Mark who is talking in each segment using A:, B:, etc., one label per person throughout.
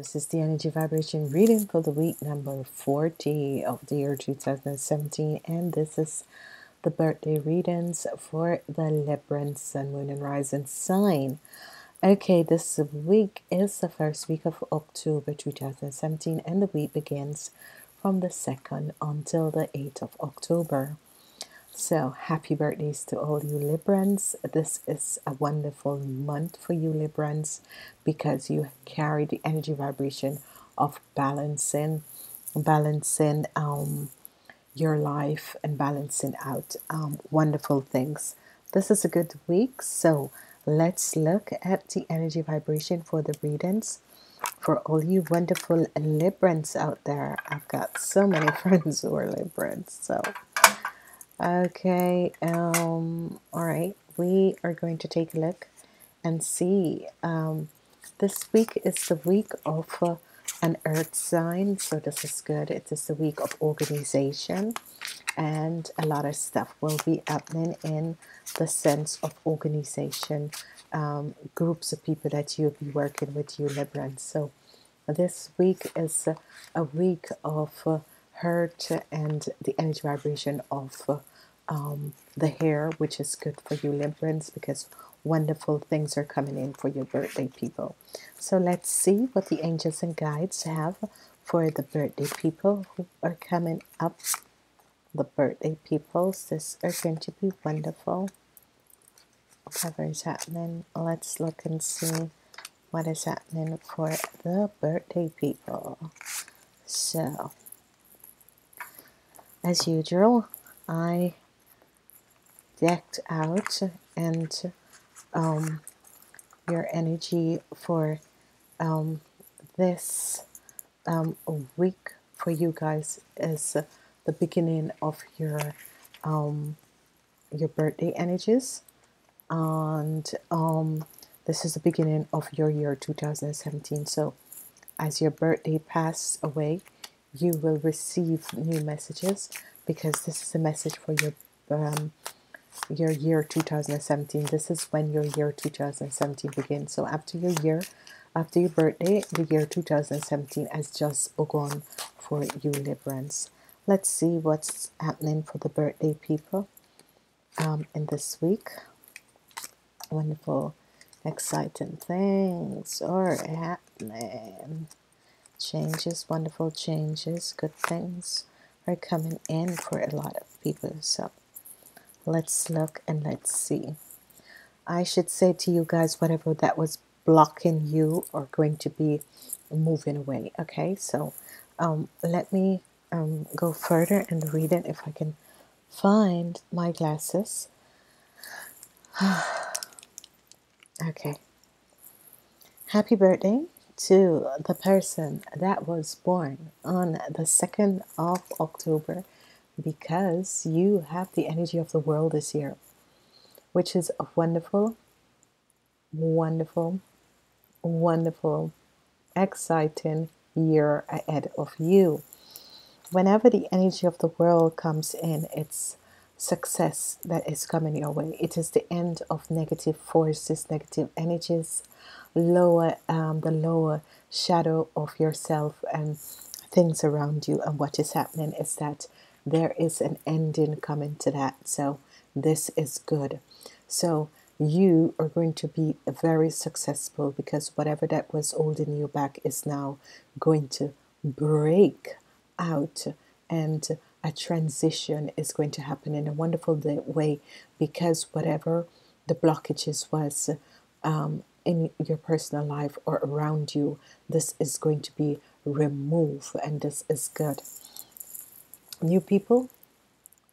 A: This is the energy vibration reading for the week number 40 of the year 2017, and this is the birthday readings for the Libran Sun, Moon, and Rising sign. Okay, this week is the first week of October 2017, and the week begins from the 2nd until the 8th of October. So, happy birthdays to all you Librans. This is a wonderful month for you Librans because you carry the energy vibration of balancing, balancing um, your life and balancing out um, wonderful things. This is a good week. So, let's look at the energy vibration for the readings for all you wonderful Librans out there. I've got so many friends who are Librans. So, Okay, um, all right, we are going to take a look and see. Um, this week is the week of uh, an earth sign, so this is good. It is the week of organization, and a lot of stuff will be happening in the sense of organization. Um, groups of people that you'll be working with, you Librans. So, this week is a week of uh, hurt and the energy vibration of uh, um, the hair, which is good for you Librans because wonderful things are coming in for your birthday people. So let's see what the angels and guides have for the birthday people who are coming up. The birthday people, this are going to be wonderful. Whatever is happening, let's look and see what is happening for the birthday people. So, as usual, I decked out and um, your energy for um, this um, week for you guys is the beginning of your um, your birthday energies. And um, this is the beginning of your year 2017 so as your birthday passes away you will receive new messages because this is a message for your um, your year 2017 this is when your year 2017 begins. So after your year after your birthday the year 2017 has just begun for you Librans. Let's see what's happening for the birthday people um, in this week. Wonderful exciting things are happening. Changes wonderful changes. Good things are coming in for a lot of people. So let's look and let's see. I should say to you guys whatever that was blocking you are going to be moving away okay? So um, let me um, go further and read it if I can find my glasses. Okay. Happy birthday to the person that was born on the 2nd of October because you have the energy of the world this year, which is a wonderful, wonderful, wonderful, exciting year ahead of you. Whenever the energy of the world comes in, it's success that is coming your way. It is the end of negative forces, negative energies, lower um, the lower shadow of yourself and things around you. And what is happening is that there is an ending coming to that. So this is good. So you are going to be very successful because whatever that was holding you back is now going to break out and a transition is going to happen in a wonderful way because whatever the blockages was um, in your personal life or around you this is going to be removed and this is good new people,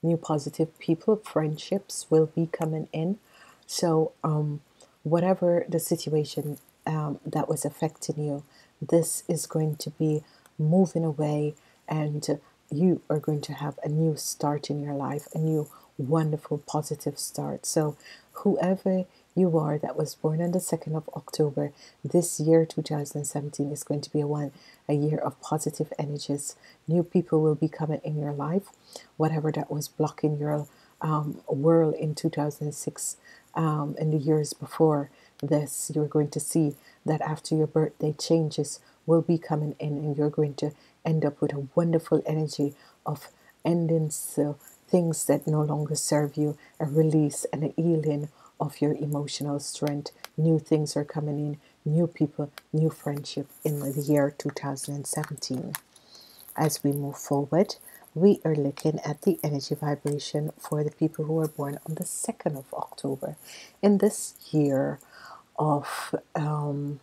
A: new positive people, friendships will be coming in. So, um, whatever the situation um, that was affecting you, this is going to be moving away, and you are going to have a new start in your life, a new wonderful positive start. So, whoever you are that was born on the 2nd of October. This year, 2017, is going to be a one a year of positive energies. New people will be coming in your life. Whatever that was blocking your um, world in 2006 um, in the years before this, you're going to see that after your birthday changes will be coming in, and you're going to end up with a wonderful energy of ending so things that no longer serve you, a release and a healing of your emotional strength. New things are coming in, new people, new friendship in the year 2017. As we move forward, we are looking at the energy vibration for the people who are born on the 2nd of October. In this year of um,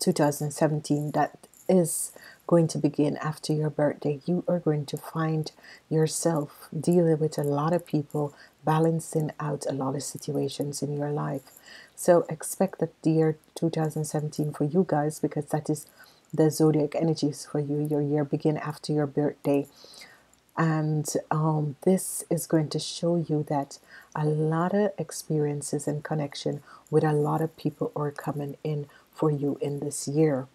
A: 2017, that is going to begin after your birthday, you are going to find yourself dealing with a lot of people, balancing out a lot of situations in your life. So expect that the year 2017 for you guys, because that is the zodiac energies for you. Your year begin after your birthday. And um, this is going to show you that a lot of experiences and connection with a lot of people are coming in for you in this year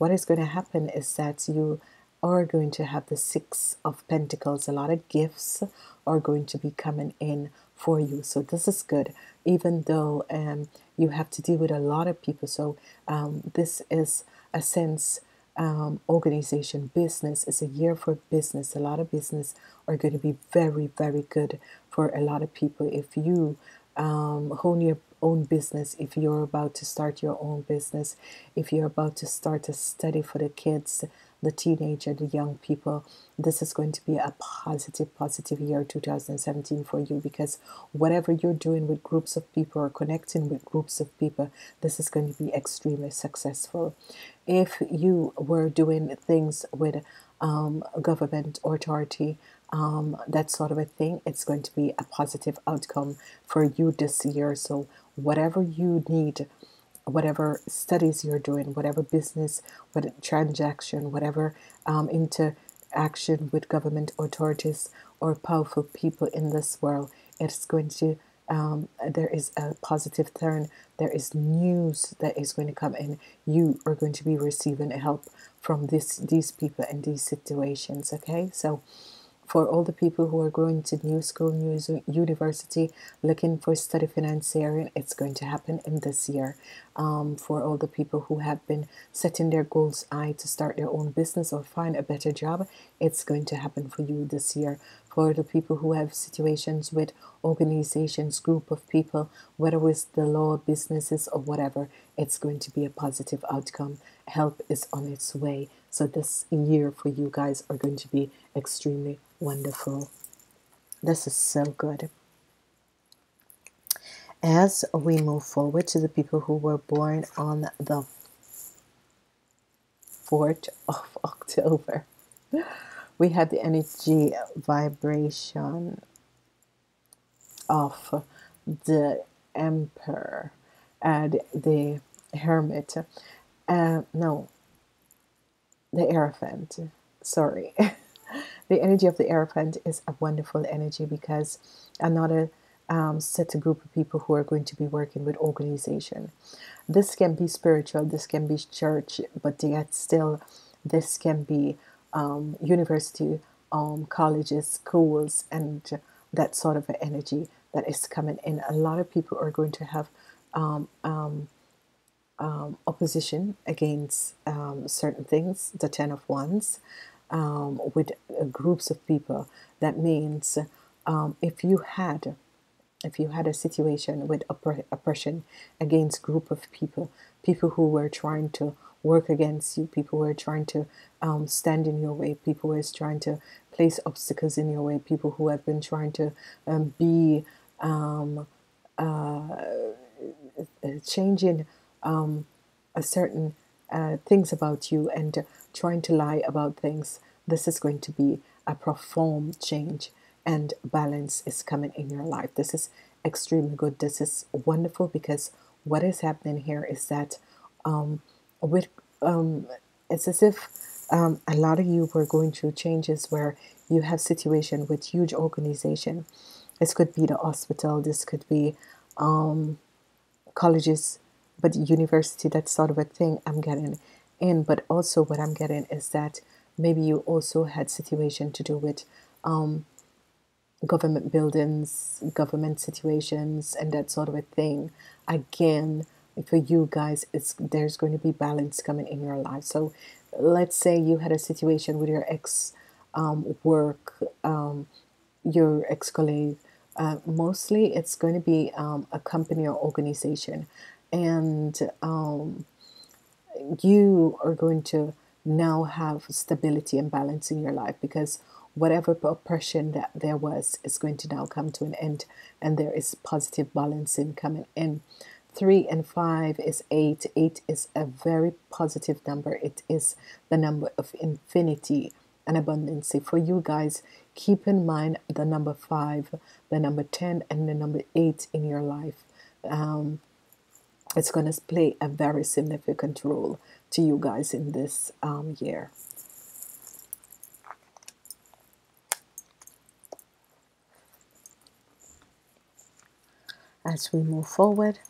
A: what is going to happen is that you are going to have the Six of Pentacles. A lot of gifts are going to be coming in for you. So this is good, even though um, you have to deal with a lot of people. So um, this is a sense um, organization, business. It's a year for business. A lot of business are going to be very, very good for a lot of people. If you um, hone your own business, if you're about to start your own business, if you're about to start a study for the kids, the teenager, the young people, this is going to be a positive, positive year 2017 for you because whatever you're doing with groups of people or connecting with groups of people, this is going to be extremely successful. If you were doing things with um, government authority, um, that sort of a thing, it's going to be a positive outcome for you this year. So, whatever you need, whatever studies you're doing, whatever business, what transaction, whatever um, interaction with government authorities or powerful people in this world, it's going to um, there is a positive turn. There is news that is going to come in. You are going to be receiving help from this these people and these situations. Okay, so for all the people who are going to new school, new university, looking for study financiering, it's going to happen in this year. Um, for all the people who have been setting their goals high to start their own business or find a better job, it's going to happen for you this year. For the people who have situations with organizations, group of people, whether it's the law, businesses, or whatever, it's going to be a positive outcome. Help is on its way. So this year for you guys are going to be extremely wonderful. This is so good. As we move forward to the people who were born on the 4th of October, we have the energy vibration of the Emperor and the Hermit. Uh, no, the Hierophant. Sorry. the energy of the Hierophant is a wonderful energy because another um, set a group of people who are going to be working with organization. This can be spiritual, this can be church, but yet still, this can be um, university, um, colleges, schools, and that sort of energy that is coming in. A lot of people are going to have um, um, um, opposition against certain things, the Ten of Wands um, with uh, groups of people. That means um, if you had if you had a situation with oppression against group of people, people who were trying to work against you, people who were trying to um, stand in your way, people who were trying to place obstacles in your way, people who have been trying to um, be um, uh, changing um, a certain uh, things about you and trying to lie about things, this is going to be a profound change and balance is coming in your life. This is extremely good. This is wonderful because what is happening here is that um, with um, it's as if um, a lot of you were going through changes where you have situation with huge organization. This could be the hospital. This could be um, colleges, but university. That sort of a thing I'm getting in. But also, what I'm getting is that maybe you also had situation to do with um, government buildings, government situations, and that sort of a thing. Again, for you guys it's there's going to be balance coming in your life so let's say you had a situation with your ex um, work um, your ex colleague uh, mostly it's going to be um, a company or organization and um, you are going to now have stability and balance in your life because whatever oppression that there was is going to now come to an end and there is positive balancing coming in. Three and five is eight. Eight is a very positive number. It is the number of infinity and abundance for you guys keep in mind the number five the number 10 and the number eight in your life. Um, it's going to play a very significant role to you guys in this um, year. As we move forward